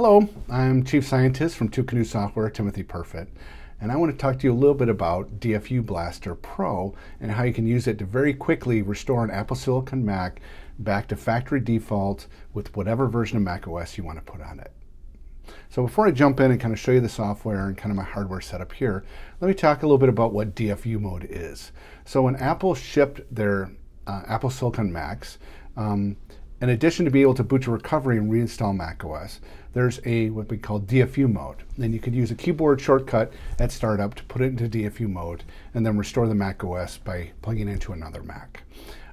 Hello, I'm Chief Scientist from Twocanoes Software, Timothy Perfitt, and I want to talk to you a little bit about DFU Blaster Pro and how you can use it to very quickly restore an Apple Silicon Mac back to factory default with whatever version of macOS you want to put on it. So before I jump in and kind of show you the software and kind of my hardware setup here, let me talk a little bit about what DFU mode is. So when Apple shipped their uh, Apple Silicon Macs, um, in addition to being able to boot to recovery and reinstall macOS, there's a what we call DFU mode. Then you could use a keyboard shortcut at startup to put it into DFU mode and then restore the macOS by plugging into another Mac.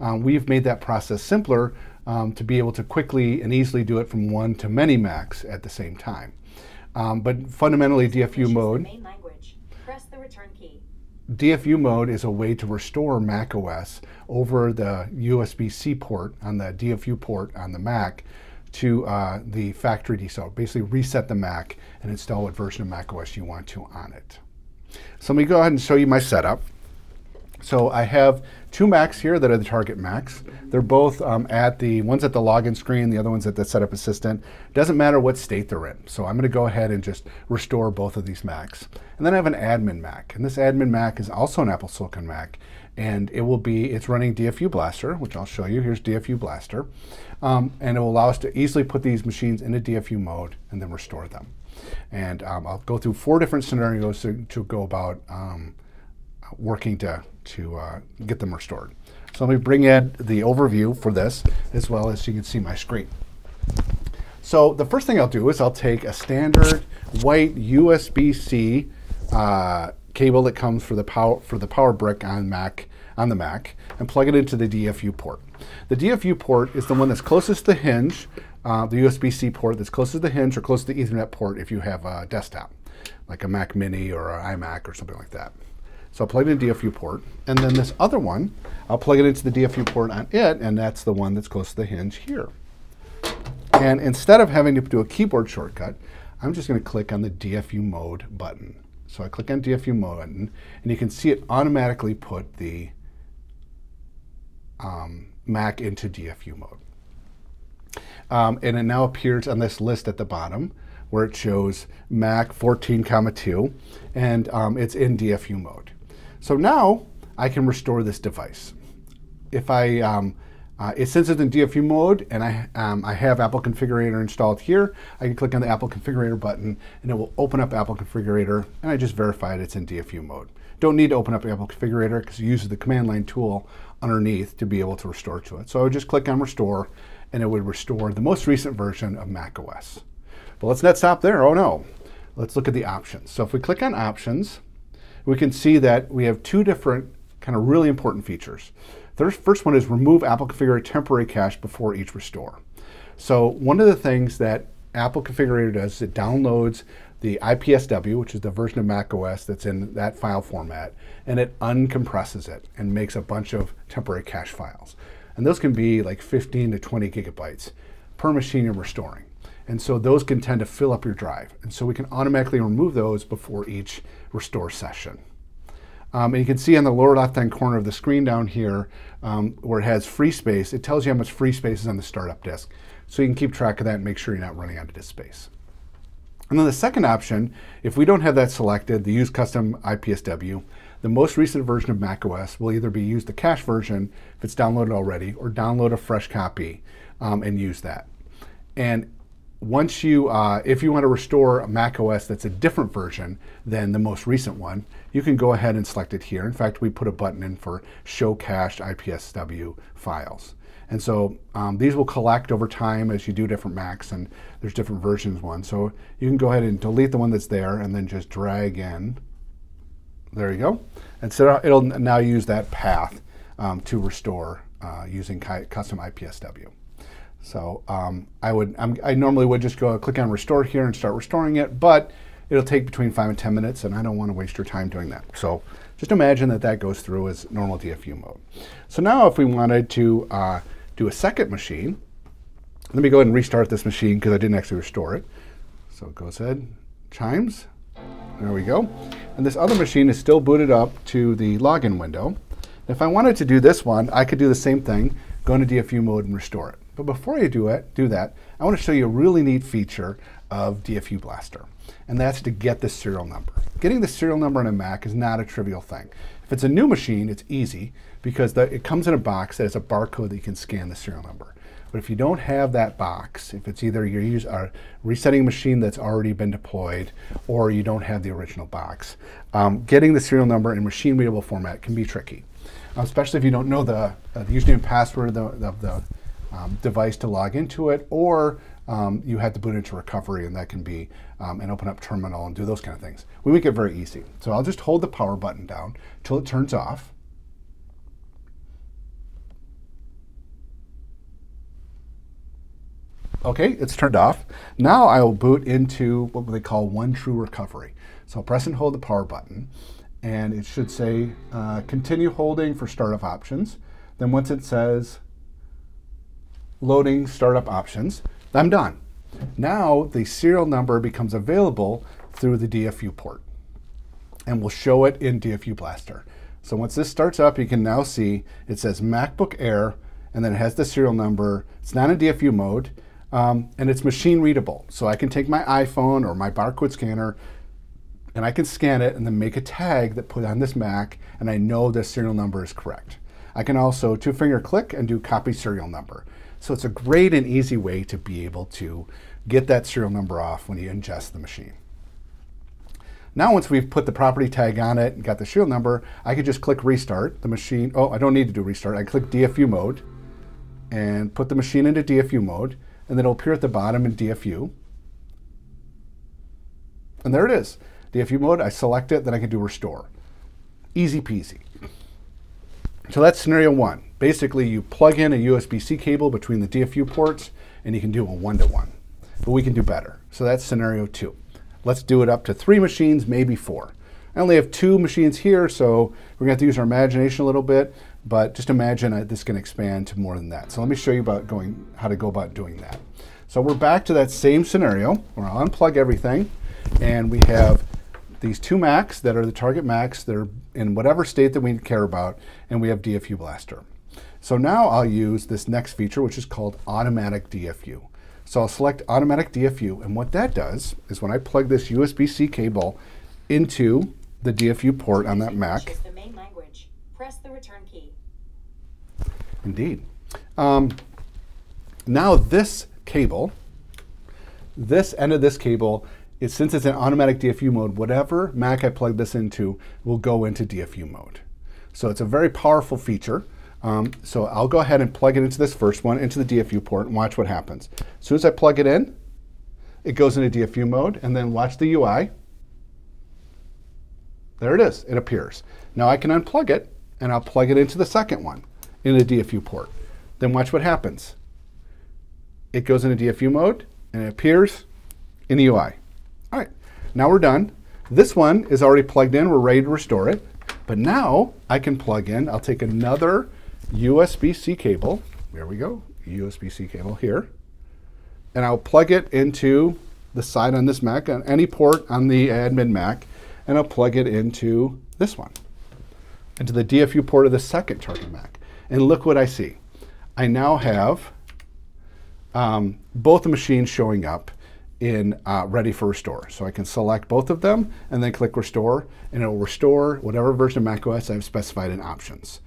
Um, we've made that process simpler um, to be able to quickly and easily do it from one to many Macs at the same time. Um, but fundamentally, DFU mode. Press the return key. DFU mode is a way to restore Mac OS over the USB-C port on the DFU port on the Mac to uh, the factory default. Basically reset the Mac and install what version of Mac OS you want to on it. So let me go ahead and show you my setup. So I have two Macs here that are the target Macs. They're both um, at the, one's at the login screen, the other one's at the setup assistant. Doesn't matter what state they're in. So I'm gonna go ahead and just restore both of these Macs. And then I have an admin Mac. And this admin Mac is also an Apple Silicon Mac. And it will be, it's running DFU Blaster, which I'll show you. Here's DFU Blaster. Um, and it will allow us to easily put these machines into DFU mode and then restore them. And um, I'll go through four different scenarios to, to go about um, working to, to uh, get them restored. So let me bring in the overview for this as well as you can see my screen. So the first thing I'll do is I'll take a standard white USB-C uh, cable that comes for the power for the power brick on Mac on the Mac and plug it into the DFU port. The DFU port is the one that's closest to the hinge, uh, the USB-C port that's closest to the hinge or close to the Ethernet port if you have a desktop, like a Mac Mini or an iMac or something like that. So I'll plug in DFU port. And then this other one, I'll plug it into the DFU port on it, and that's the one that's close to the hinge here. And instead of having to do a keyboard shortcut, I'm just going to click on the DFU mode button. So I click on DFU mode button, and you can see it automatically put the um, Mac into DFU mode. Um, and it now appears on this list at the bottom where it shows Mac 14, 2, and um, it's in DFU mode. So now I can restore this device. If I, um, uh, it, since it's in DFU mode and I, um, I have Apple Configurator installed here, I can click on the Apple Configurator button and it will open up Apple Configurator and I just verified it's in DFU mode. Don't need to open up Apple Configurator because it uses the command line tool underneath to be able to restore to it. So I would just click on restore and it would restore the most recent version of macOS. But let's not stop there. Oh no. Let's look at the options. So if we click on options, we can see that we have two different kind of really important features. The first one is remove Apple Configurator temporary cache before each restore. So one of the things that Apple Configurator does is it downloads the IPSW, which is the version of macOS that's in that file format, and it uncompresses it and makes a bunch of temporary cache files. And those can be like 15 to 20 gigabytes per machine you're restoring. And so those can tend to fill up your drive. And so we can automatically remove those before each restore session. Um, and you can see on the lower left-hand corner of the screen down here, um, where it has free space, it tells you how much free space is on the startup disk. So you can keep track of that and make sure you're not running out of disk space. And then the second option, if we don't have that selected, the use custom IPSW, the most recent version of macOS will either be use the cache version if it's downloaded already, or download a fresh copy um, and use that. And once you, uh, if you want to restore a Mac OS that's a different version than the most recent one, you can go ahead and select it here. In fact, we put a button in for show cached IPSW files. And so um, these will collect over time as you do different Macs and there's different versions one. So you can go ahead and delete the one that's there and then just drag in. There you go. And so it'll now use that path um, to restore uh, using custom IPSW. So um, I would, I'm, i normally would just go click on restore here and start restoring it, but it'll take between five and 10 minutes and I don't want to waste your time doing that. So just imagine that that goes through as normal DFU mode. So now if we wanted to uh, do a second machine, let me go ahead and restart this machine because I didn't actually restore it. So it goes ahead, chimes, there we go. And this other machine is still booted up to the login window. If I wanted to do this one, I could do the same thing, go into DFU mode and restore it. But before you do it, do that, I want to show you a really neat feature of DFU Blaster, and that's to get the serial number. Getting the serial number on a Mac is not a trivial thing. If it's a new machine, it's easy because the, it comes in a box that has a barcode that you can scan the serial number. But if you don't have that box, if it's either you're use, uh, resetting a machine that's already been deployed or you don't have the original box, um, getting the serial number in machine readable format can be tricky, uh, especially if you don't know the, uh, the username and password of the, of the um, device to log into it, or um, you had to boot into recovery, and that can be um, and open up terminal and do those kind of things. We make it very easy. So I'll just hold the power button down till it turns off. Okay, it's turned off. Now I will boot into what they call one true recovery. So I'll press and hold the power button, and it should say uh, continue holding for startup options. Then once it says loading startup options, I'm done. Now the serial number becomes available through the DFU port, and we'll show it in DFU Blaster. So once this starts up, you can now see it says MacBook Air, and then it has the serial number. It's not in DFU mode. Um, and it's machine readable. So I can take my iPhone or my barcode scanner and I can scan it and then make a tag that put on this Mac and I know the serial number is correct. I can also two finger click and do copy serial number. So it's a great and easy way to be able to get that serial number off when you ingest the machine. Now once we've put the property tag on it and got the serial number, I could just click restart the machine. Oh, I don't need to do restart. I click DFU mode and put the machine into DFU mode and then it'll appear at the bottom in DFU. And there it is. DFU mode, I select it, then I can do restore. Easy peasy. So that's scenario one. Basically, you plug in a USB-C cable between the DFU ports, and you can do a one-to-one. But we can do better. So that's scenario two. Let's do it up to three machines, maybe four. I only have two machines here, so we're going to have to use our imagination a little bit. But just imagine uh, this can expand to more than that. So let me show you about going how to go about doing that. So we're back to that same scenario where I'll unplug everything and we have these two Macs that are the target Macs. They're in whatever state that we care about and we have DFU Blaster. So now I'll use this next feature which is called automatic DFU. So I'll select automatic DFU and what that does is when I plug this USB-C cable into the DFU port on that Mac, press the return key. Indeed. Um, now this cable, this end of this cable, is, since it's an automatic DFU mode, whatever Mac I plug this into will go into DFU mode. So it's a very powerful feature. Um, so I'll go ahead and plug it into this first one, into the DFU port, and watch what happens. As soon as I plug it in, it goes into DFU mode, and then watch the UI. There it is, it appears. Now I can unplug it, and I'll plug it into the second one in the DFU port. Then watch what happens. It goes into DFU mode and it appears in the UI. Now we're done. This one is already plugged in. We're ready to restore it. But now I can plug in, I'll take another USB-C cable. There we go, USB-C cable here. And I'll plug it into the side on this Mac, on any port on the admin Mac, and I'll plug it into this one into the DFU port of the second target Mac. And look what I see. I now have um, both the machines showing up in uh, ready for restore. So I can select both of them and then click restore and it will restore whatever version of macOS I've specified in options.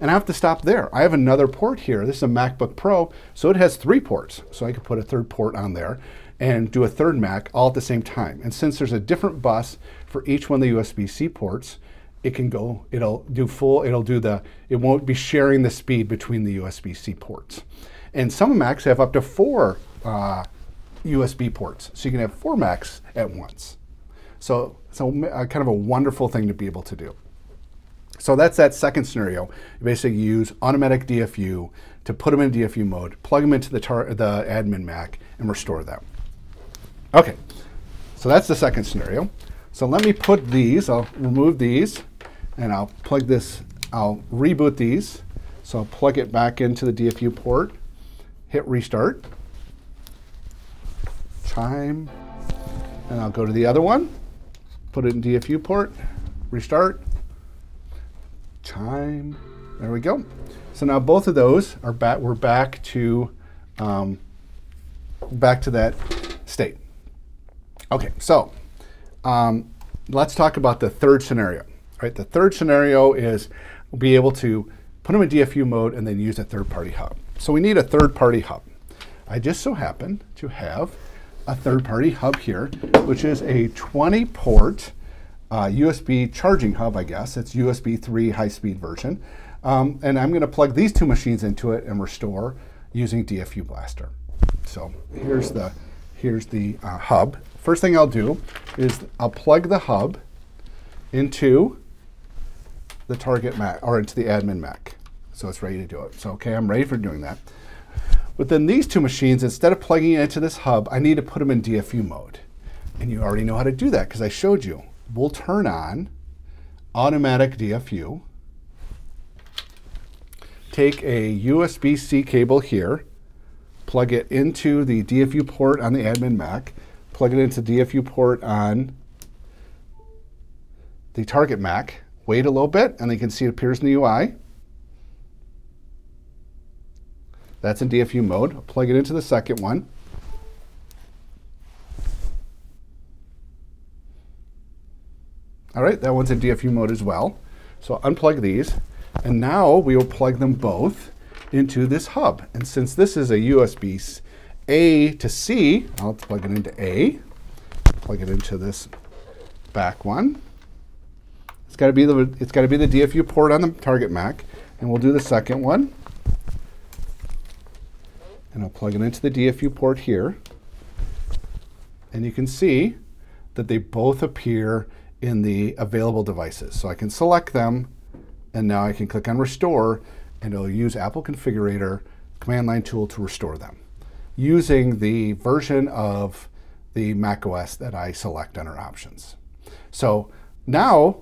And I have to stop there. I have another port here. This is a MacBook Pro, so it has three ports. So I could put a third port on there and do a third Mac all at the same time. And since there's a different bus for each one of the USB-C ports, it can go, it'll do full, it'll do the, it won't be sharing the speed between the USB-C ports. And some Macs have up to four uh, USB ports. So you can have four Macs at once. So it's a, a, kind of a wonderful thing to be able to do. So that's that second scenario. You basically use automatic DFU to put them in DFU mode, plug them into the, the admin Mac, and restore them. Okay, so that's the second scenario. So let me put these, I'll remove these, and I'll plug this, I'll reboot these. So I'll plug it back into the DFU port, hit restart, chime, and I'll go to the other one, put it in DFU port, restart, chime, there we go. So now both of those are back, we're back to um, back to that state. Okay, so um, let's talk about the third scenario. Right, the third scenario is we'll be able to put them in DFU mode and then use a third-party hub. So we need a third-party hub. I just so happen to have a third-party hub here, which is a 20-port uh, USB charging hub, I guess. It's USB 3 high-speed version. Um, and I'm going to plug these two machines into it and restore using DFU Blaster. So here's the, here's the uh, hub. First thing I'll do is I'll plug the hub into the target Mac or into the admin Mac. So it's ready to do it. So okay, I'm ready for doing that. But then these two machines, instead of plugging it into this hub, I need to put them in DFU mode. And you already know how to do that because I showed you. We'll turn on automatic DFU, take a USB-C cable here, plug it into the DFU port on the admin Mac, plug it into DFU port on the target Mac, wait a little bit, and you can see it appears in the UI. That's in DFU mode. Plug it into the second one. All right, that one's in DFU mode as well. So unplug these, and now we will plug them both into this hub. And since this is a USB A to C, I'll plug it into A, plug it into this back one. It's got to be the it's got to be the DFU port on the target Mac, and we'll do the second one. And I'll plug it into the DFU port here. And you can see that they both appear in the available devices. So I can select them, and now I can click on Restore, and it'll use Apple Configurator command line tool to restore them using the version of the macOS that I select under options. So now,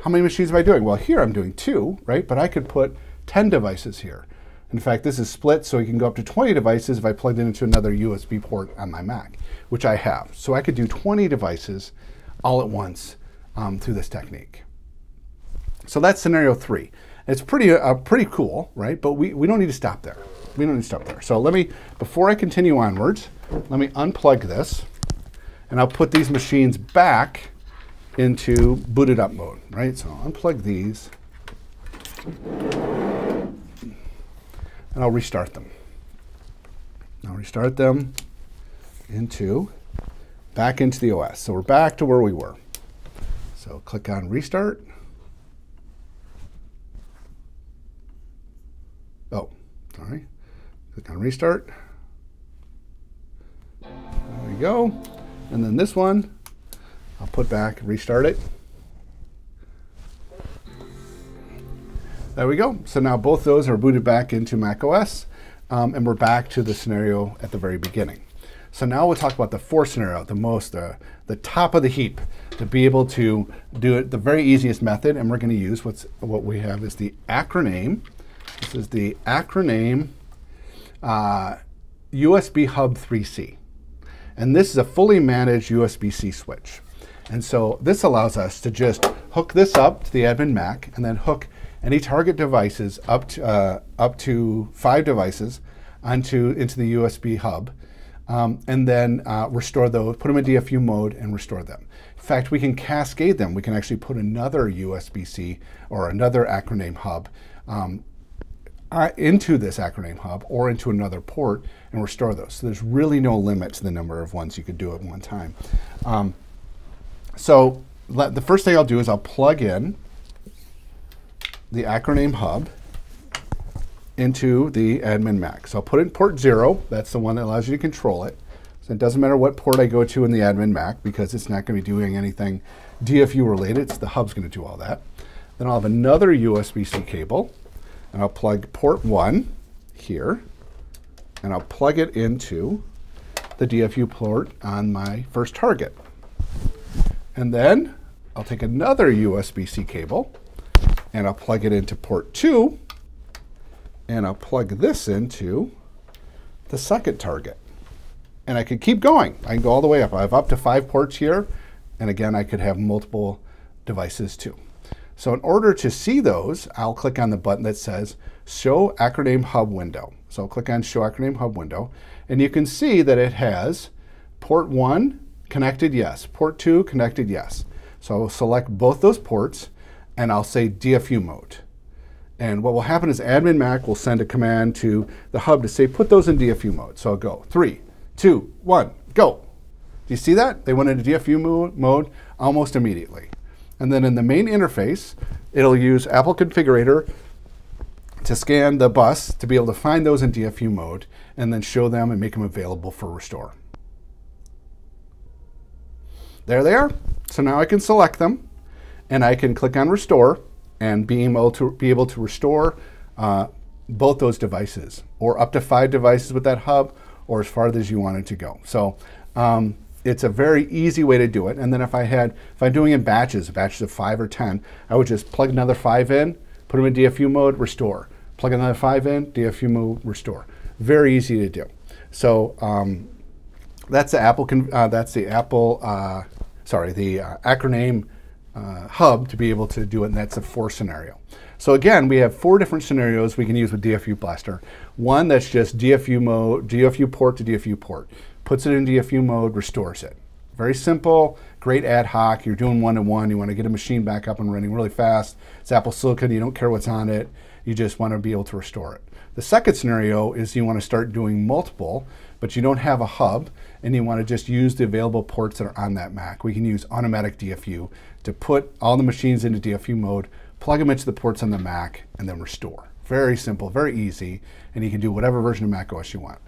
how many machines am I doing? Well, here I'm doing two, right? But I could put 10 devices here. In fact, this is split, so you can go up to 20 devices if I plugged it into another USB port on my Mac, which I have. So I could do 20 devices all at once um, through this technique. So that's scenario three. It's pretty, uh, pretty cool, right? But we, we don't need to stop there. We don't need to stop there. So let me, before I continue onwards, let me unplug this and I'll put these machines back into booted up mode, right? So I'll unplug these and I'll restart them. I'll restart them into, back into the OS. So we're back to where we were. So click on restart. Oh, sorry. Click on restart. There we go. And then this one, I'll put back, and restart it. There we go. So now both those are booted back into macOS, um, and we're back to the scenario at the very beginning. So now we'll talk about the fourth scenario, the most, uh, the top of the heap, to be able to do it the very easiest method. And we're going to use what's what we have is the Acroname. This is the Acroname uh, USB Hub 3C. And this is a fully managed USB-C switch. And so this allows us to just hook this up to the admin Mac and then hook any target devices up to, uh, up to five devices onto into the USB hub um, and then uh, restore those, put them in DFU mode and restore them. In fact, we can cascade them. We can actually put another USB-C or another Acroname hub um, uh, into this Acroname hub or into another port and restore those. So there's really no limit to the number of ones you could do at one time. Um, so the first thing I'll do is I'll plug in the Acroname hub into the admin Mac. So I'll put in port zero. That's the one that allows you to control it. So it doesn't matter what port I go to in the admin Mac because it's not going to be doing anything DFU related. It's the hub's going to do all that. Then I'll have another USB-C cable and I'll plug port one here and I'll plug it into the DFU port on my first target. And then I'll take another USB-C cable and I'll plug it into port two and I'll plug this into the second target. And I could keep going. I can go all the way up. I have up to five ports here. And again, I could have multiple devices too. So in order to see those, I'll click on the button that says Show Acroname Hub Window. So I'll click on Show Acroname Hub window, and you can see that it has port 1 connected, yes. Port 2 connected, yes. So I'll select both those ports, and I'll say DFU mode. And what will happen is admin Mac will send a command to the hub to say, put those in DFU mode. So I'll go three, two, one, go. Do you see that? They went into DFU mode almost immediately. And then in the main interface, it'll use Apple Configurator to scan the bus to be able to find those in DFU mode and then show them and make them available for restore. There they are. So now I can select them and I can click on restore and being able to be able to restore uh, both those devices or up to five devices with that hub or as far as you wanted to go. So um, it's a very easy way to do it. And then if I had, if I'm doing in batches, batches of five or 10, I would just plug another five in, put them in DFU mode, restore. Plug another five in, DFU mode, restore. Very easy to do. So um, that's the Apple, uh, that's the Apple, uh, sorry, the uh, Acroname uh, hub to be able to do it, and that's a four scenario. So again, we have four different scenarios we can use with DFU Blaster. One that's just DFU mode, DFU port to DFU port puts it in DFU mode, restores it. Very simple, great ad hoc. You're doing one to one. You want to get a machine back up and running really fast. It's Apple Silicon. You don't care what's on it. You just want to be able to restore it. The second scenario is you want to start doing multiple, but you don't have a hub and you want to just use the available ports that are on that Mac. We can use automatic DFU to put all the machines into DFU mode, plug them into the ports on the Mac, and then restore. Very simple, very easy, and you can do whatever version of Mac OS you want.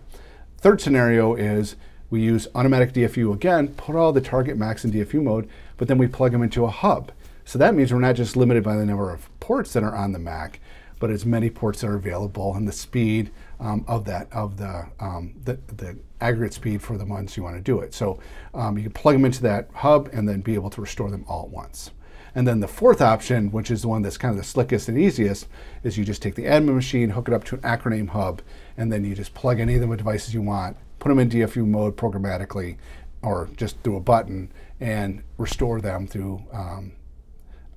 Third scenario is we use automatic DFU again, put all the target Macs in DFU mode, but then we plug them into a hub. So that means we're not just limited by the number of ports that are on the Mac, but as many ports that are available and the speed um, of that of the, um, the, the aggregate speed for the ones you want to do it. So um, you can plug them into that hub and then be able to restore them all at once. And then the fourth option, which is the one that's kind of the slickest and easiest, is you just take the admin machine, hook it up to an Acroname hub, and then you just plug any of the devices you want, put them in DFU mode programmatically, or just through a button, and restore them through um,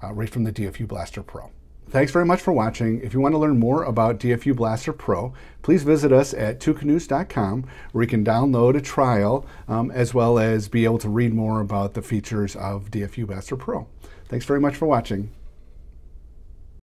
uh, right from the DFU Blaster Pro. Thanks very much for watching. If you want to learn more about DFU Blaster Pro, please visit us at twoCanoes.com where you can download a trial um, as well as be able to read more about the features of DFU Blaster Pro. Thanks very much for watching.